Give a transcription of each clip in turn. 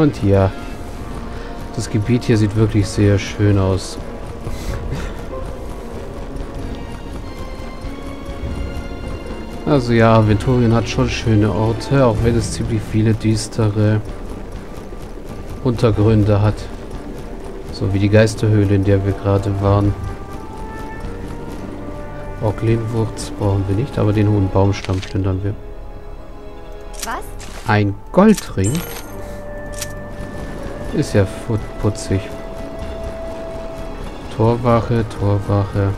Und ja. Das Gebiet hier sieht wirklich sehr schön aus. Also ja, Aventurien hat schon schöne Orte, auch wenn es ziemlich viele düstere Untergründe hat. So wie die Geisterhöhle, in der wir gerade waren. Orklinwurz brauchen wir nicht, aber den hohen Baumstamm plündern wir. Was? Ein Goldring? Ist ja putzig. Torwache, Torwache.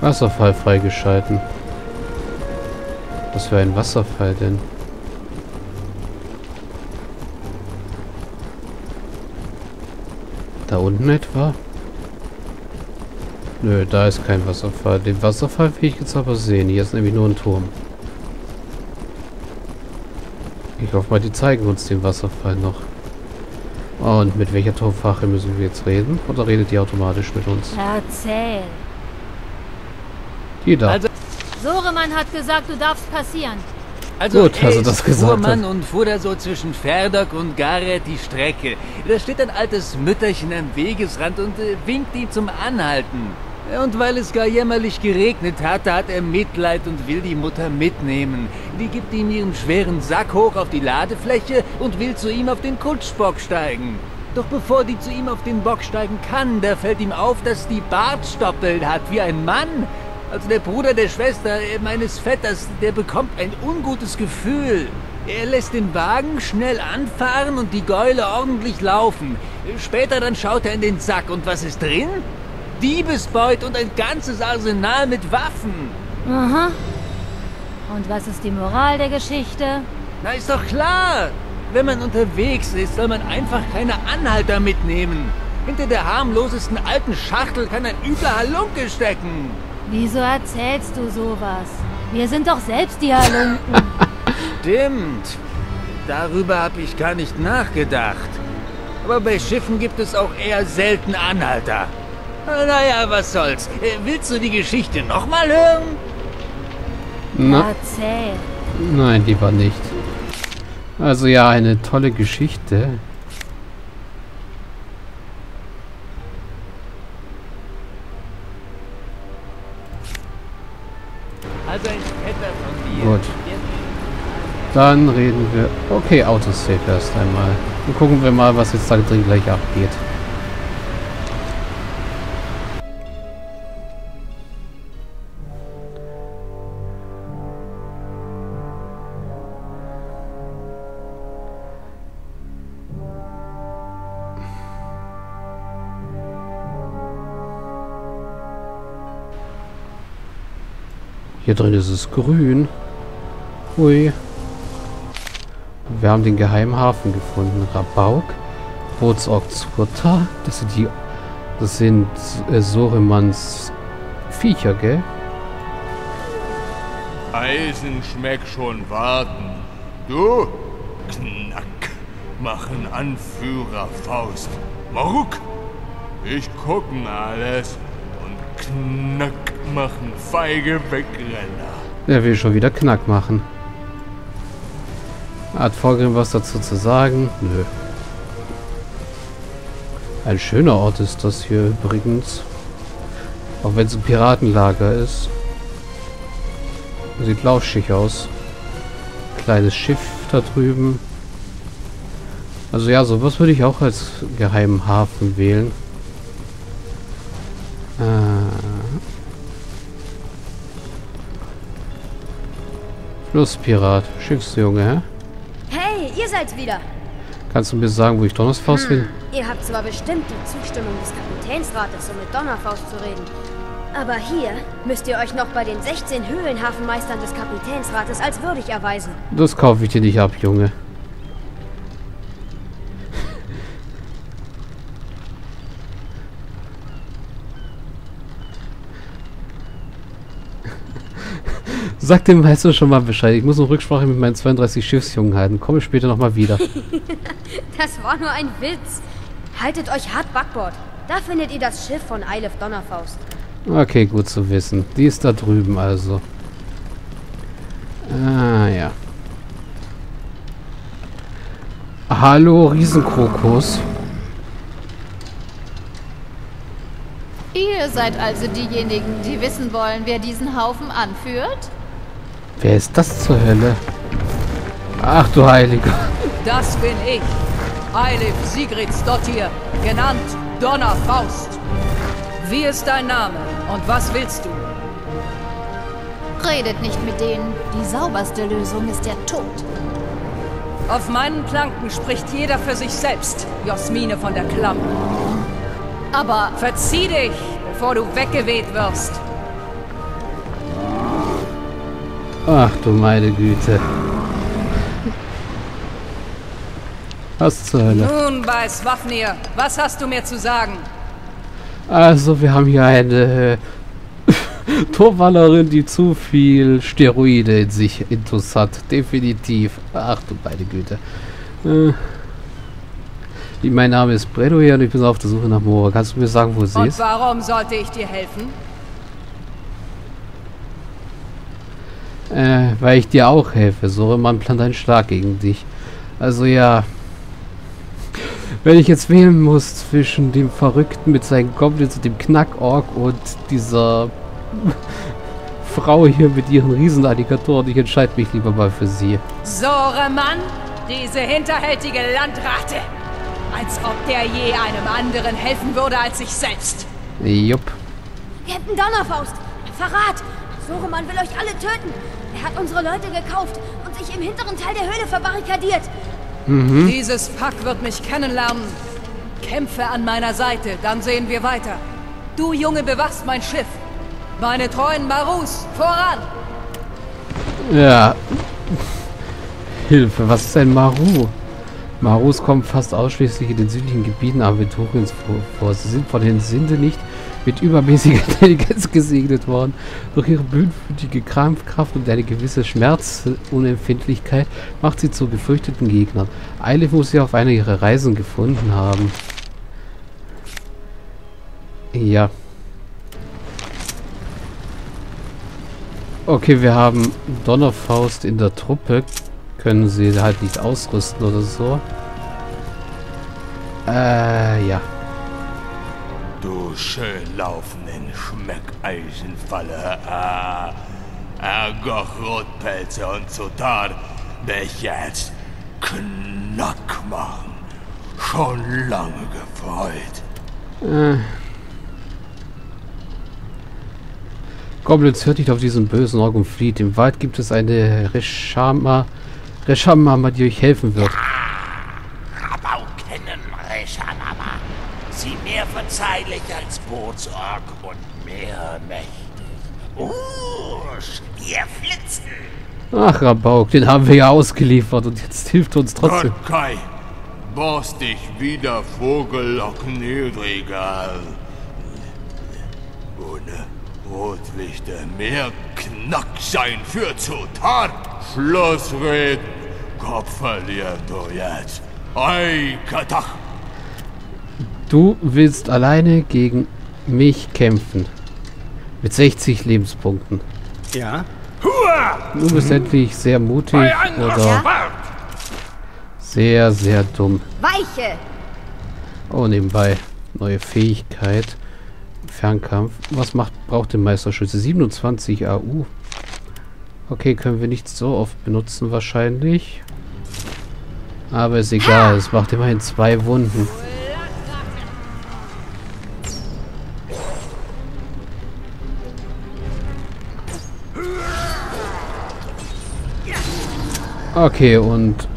Wasserfall freigeschalten. Was für ein Wasserfall denn? Da unten etwa? Nö, da ist kein Wasserfall. Den Wasserfall will ich jetzt aber sehen. Hier ist nämlich nur ein Turm. Ich hoffe mal, die zeigen uns den Wasserfall noch. Und mit welcher Torfache müssen wir jetzt reden? Oder redet die automatisch mit uns? Erzähl. Die da. Also, Soremann hat gesagt, du darfst passieren. Also, Gut, hast du das gesagt. Fuhr man und fuhr da so zwischen Ferdok und Gareth die Strecke. Da steht ein altes Mütterchen am Wegesrand und äh, winkt ihm zum Anhalten. Und weil es gar jämmerlich geregnet hat, da hat er Mitleid und will die Mutter mitnehmen. Die gibt ihm ihren schweren Sack hoch auf die Ladefläche und will zu ihm auf den Kutschbock steigen. Doch bevor die zu ihm auf den Bock steigen kann, da fällt ihm auf, dass die Bartstoppeln hat wie ein Mann. Also der Bruder der Schwester äh, meines Vetters, der bekommt ein ungutes Gefühl. Er lässt den Wagen schnell anfahren und die Gäule ordentlich laufen. Später dann schaut er in den Sack und was ist drin? Diebesbeut und ein ganzes Arsenal mit Waffen. Aha. Und was ist die Moral der Geschichte? Na, ist doch klar. Wenn man unterwegs ist, soll man einfach keine Anhalter mitnehmen. Hinter der harmlosesten alten Schachtel kann ein übler Halunke stecken. Wieso erzählst du sowas? Wir sind doch selbst die Halunken. Stimmt. Darüber habe ich gar nicht nachgedacht. Aber bei Schiffen gibt es auch eher selten Anhalter. Naja, was soll's. Äh, willst du die Geschichte nochmal hören? Na, Erzähl. nein, lieber nicht. Also ja, eine tolle Geschichte. Also ein Vetter von dir. Gut. Dann reden wir... Okay, Autosave erst einmal. Dann gucken wir mal, was jetzt da drin gleich abgeht. Hier drin ist es grün. Hui. Wir haben den geheimen Hafen gefunden. Rabauk. Bootsorg Zurta. Das sind die... Das sind äh, Soremans Viecher, gell? Eisen schmeckt schon warten. Du? Knack. Machen Anführer Faust. Maruk. Ich gucken alles. Und knack machen feige Wegrenner. Er will schon wieder Knack machen. Hat Vorgrim was dazu zu sagen? Nö. Ein schöner Ort ist das hier übrigens. Auch wenn es ein Piratenlager ist. Sieht lauschig aus. Kleines Schiff da drüben. Also ja, sowas würde ich auch als geheimen Hafen wählen. Äh, Flusspirat. Schiffsjunge, hä? Hey, ihr seid wieder. Kannst du mir sagen, wo ich Donnersfaust Hm, bin? ihr habt zwar bestimmt die Zustimmung des Kapitänsrates, um mit Donnerfaust zu reden. Aber hier müsst ihr euch noch bei den 16 Höhlenhafenmeistern des Kapitänsrates als würdig erweisen. Das kaufe ich dir nicht ab, Junge. Sag dem Meister schon mal Bescheid. Ich muss noch Rücksprache mit meinen 32 Schiffsjungen halten. Komme später nochmal wieder. Das war nur ein Witz. Haltet euch hart Backbord. Da findet ihr das Schiff von Eilef Donnerfaust. Okay, gut zu wissen. Die ist da drüben also. Ah, ja. Hallo, Riesenkrokus. Ihr seid also diejenigen, die wissen wollen, wer diesen Haufen anführt? Wer ist das zur Hölle? Ach du Heiliger. Das bin ich. Eilif Sigridsdottir, genannt Donnerfaust. Wie ist dein Name und was willst du? Redet nicht mit denen. Die sauberste Lösung ist der Tod. Auf meinen Planken spricht jeder für sich selbst, Josmine von der Klamm. Aber Verzieh dich, bevor du weggeweht wirst. Ach du meine Güte. Was zur Hölle? Nun, bei Swafnir, was hast du mir zu sagen? Also, wir haben hier eine äh, Torwallerin, die zu viel Steroide in sich intus hat. Definitiv. Ach du meine Güte. Äh, mein Name ist Breddo hier und ich bin auf der Suche nach Mora. Kannst du mir sagen, wo sie Und ist? warum sollte ich dir helfen? Äh, weil ich dir auch helfe. Soreman plant einen Schlag gegen dich. Also ja. Wenn ich jetzt wählen muss zwischen dem Verrückten mit seinen Goblins und dem Knackorg und dieser Frau hier mit ihren Riesenalligatoren, ich entscheide mich lieber mal für sie. Soremann, diese hinterhältige Landrate. Als ob der je einem anderen helfen würde als sich selbst. Jupp. Captain Donnerfaust! Verrat! Soremann will euch alle töten! Er hat unsere Leute gekauft und sich im hinteren Teil der Höhle verbarrikadiert. Dieses Pack wird mich kennenlernen. Kämpfe an meiner Seite, dann sehen wir weiter. Du Junge bewachst mein Schiff. Meine treuen Marus, voran! Ja. Hilfe, was ist ein Maru? Marus kommen fast ausschließlich in den südlichen Gebieten Aventuriens vor, vor. Sie sind von den Sinde nicht mit übermäßiger Intelligenz gesegnet worden. Durch ihre blutwütige Krampfkraft und eine gewisse Schmerzunempfindlichkeit macht sie zu gefürchteten Gegnern. Eilif muss sie auf einer ihrer Reisen gefunden haben. Ja. Okay, wir haben Donnerfaust in der Truppe. Können sie halt nicht ausrüsten oder so. Äh, ja. Du schön laufenden Schmeckeisenfalle. Ah, Ergoch Rotpelze und Zotar, mich jetzt knack machen. Schon lange gefreut. Goblins hört nicht auf diesen bösen Ork und flieht. Im Wald gibt es eine Reshama, Reshamama, die euch helfen wird. Verzeihlich als Bootsorg und mehr mächtig. Uh, Speerflitzen. Ach, Rabauk, den haben wir ja ausgeliefert und jetzt hilft uns trotzdem. Gott Kai, borst dich wieder Vogellock niedriger. Ohne Rotlichter mehr Knack sein für Zotar. Schluss reden. Kopf verliert du jetzt. Ei, Katach. Du willst alleine gegen mich kämpfen. Mit 60 Lebenspunkten. Ja? Du bist entweder sehr mutig oder sehr, sehr dumm. Weiche! Oh, nebenbei. Neue Fähigkeit. Fernkampf. Was macht, braucht der Meisterschütze? 27 AU. Okay, können wir nicht so oft benutzen wahrscheinlich. Aber ist egal, es macht immerhin zwei Wunden. Okay, und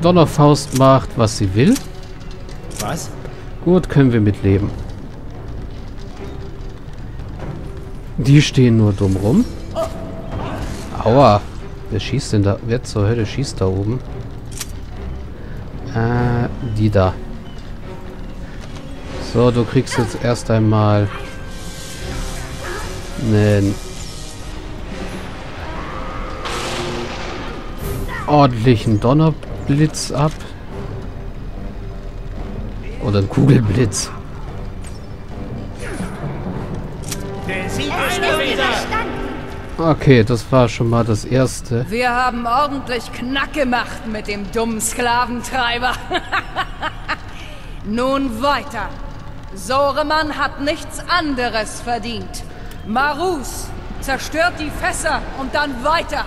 Donnerfaust macht, was sie will. Was? Gut, können wir mitleben. Die stehen nur dumm rum. Aua. Wer schießt denn da? Wer zur Hölle schießt da oben? Äh, die da. So, du kriegst jetzt erst einmal einen ordentlichen Donnerblitz ab. Oder einen Kugelblitz. Okay, das war schon mal das erste. Wir haben ordentlich Knack gemacht mit dem dummen Sklaventreiber. Nun weiter. Soreman hat nichts anderes verdient. Marus, zerstört die Fässer und dann weiter.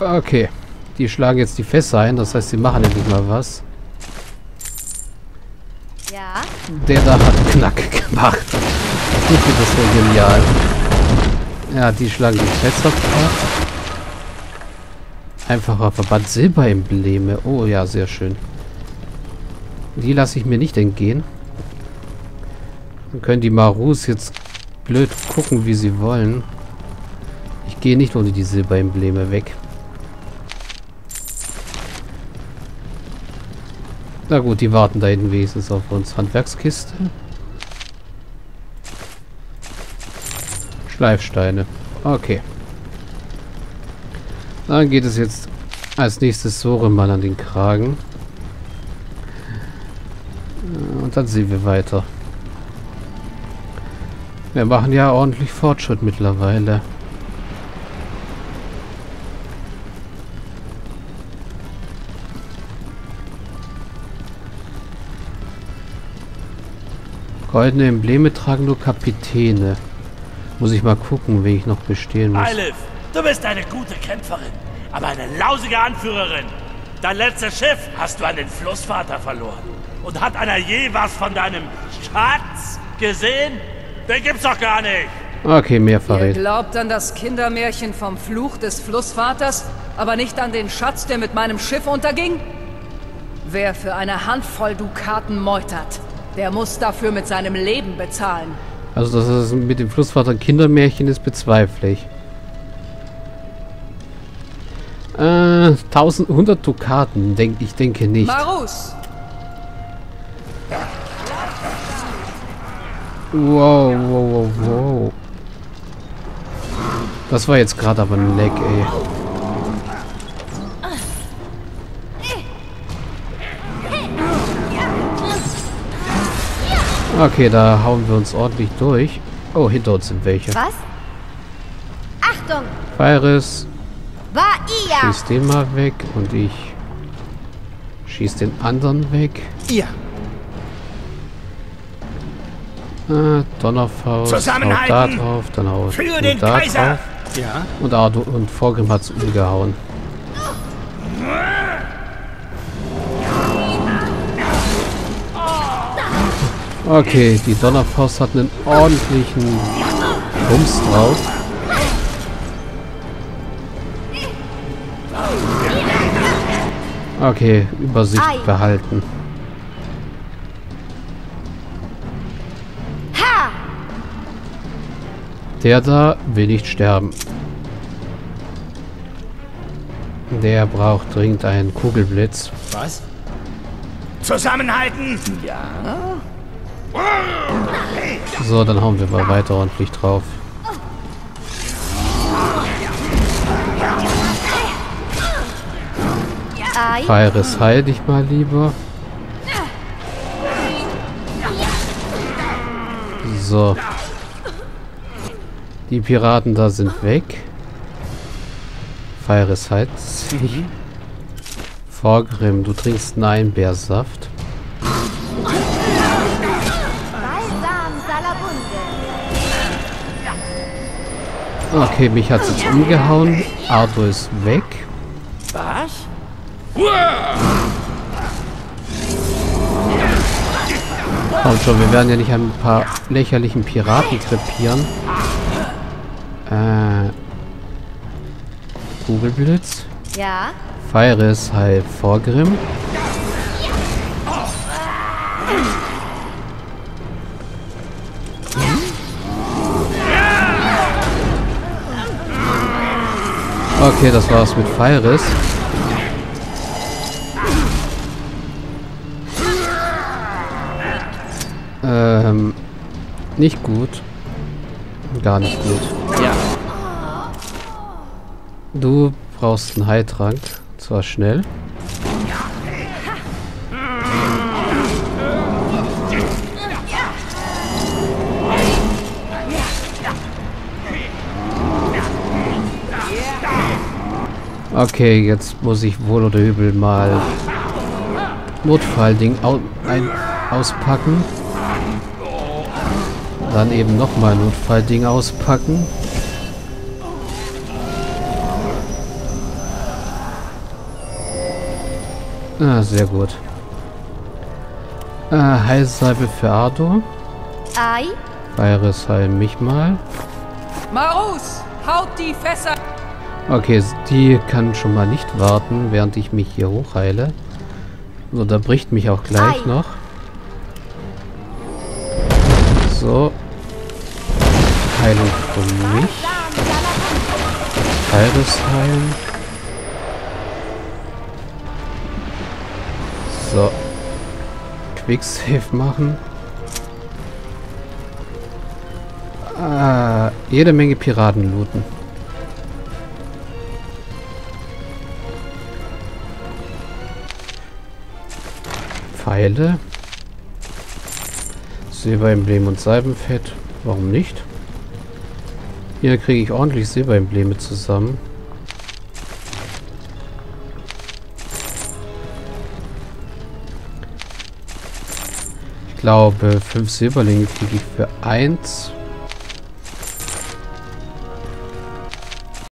Okay. Die schlagen jetzt die Fässer ein, das heißt, sie machen endlich mal was. Ja? Der da hat Knack gemacht. Ich finde das so genial. Ja, die schlagen die Fässer platt. Einfacher Verband Silberembleme. Oh ja, sehr schön. Die lasse ich mir nicht entgehen. Dann können die Marus jetzt blöd gucken, wie sie wollen. Ich gehe nicht ohne die Silberembleme weg. Na gut, die warten da hinten wenigstens auf uns. Handwerkskiste. Schleifsteine. Okay. Dann geht es jetzt als nächstes Soremann an den Kragen. Äh, Und dann sehen wir weiter. Wir machen ja ordentlich Fortschritt mittlerweile. Goldene Embleme tragen nur Kapitäne. Muss ich mal gucken, wen ich noch bestehen muss. Eilif, du bist eine gute Kämpferin, aber eine lausige Anführerin. Dein letztes Schiff hast du an den Flussvater verloren. Und hat einer je was von deinem Schatz gesehen? Den gibt's doch gar nicht. Okay, mehr Ihr verrät. glaubt an das Kindermärchen vom Fluch des Flussvaters, aber nicht an den Schatz, der mit meinem Schiff unterging? Wer für eine Handvoll Dukaten meutert, der muss dafür mit seinem Leben bezahlen. Also, dass es mit dem Flussvater ein Kindermärchen ist, bezweifle ich. Äh, 1100 Dukaten, denk, ich denke nicht. Marus, Wow, wow, wow, wow. Das war jetzt gerade aber ein Leck, ey. Okay, da hauen wir uns ordentlich durch. Oh, hinter uns sind welche. Was? Achtung! Fires, War ihr! schieß den mal weg und ich schieß den anderen weg. Ja. Äh, Donnerfaust, haut da Zusammenhalten! drauf, dann haut Für den da Kaiser! drauf. Ja. Und Ardo und Vorgrim hat's umgehauen. Okay, die Donnerfaust hat einen ordentlichen Bums drauf. Okay, Übersicht behalten. Ha! Der da will nicht sterben. Der braucht dringend einen Kugelblitz. Was? Zusammenhalten! So, dann hauen wir mal weiter ordentlich drauf. Fires, heil dich mal lieber. So. Die Piraten da sind weg. Fires heilt sich. Vorgrim, du trinkst einen Einbeersaft. Okay, mich hat jetzt umgehauen. Arthur ist weg. Was? Komm schon, wir werden ja nicht ein paar lächerlichen Piraten krepieren. Äh. Kugelblitz. Ja? Fires heilt Vorgrim. Okay, das war's mit Fires. Ähm, nicht gut. Gar nicht gut. Ja. Du brauchst einen Heiltrank. Zwar schnell. Okay, jetzt muss ich wohl oder übel mal Notfallding au ein auspacken. Dann eben nochmal Notfallding auspacken. Ah, sehr gut. Äh, Heilsalbe für Ardo. Ei? Virus heil mich mal. Marus, haut die Fässer... Okay, die kann schon mal nicht warten, während ich mich hier hochheile. So, da bricht mich auch gleich Ei. noch. So. Heilung für mich. Virus heilen. So. Quicksave machen. Ah, jede Menge Piraten looten. Pfeile. Silberemblem und Salbenfett. Warum nicht? Hier kriege ich ordentlich Silberembleme zusammen. Ich glaube, fünf Silberlinge kriege ich für eins.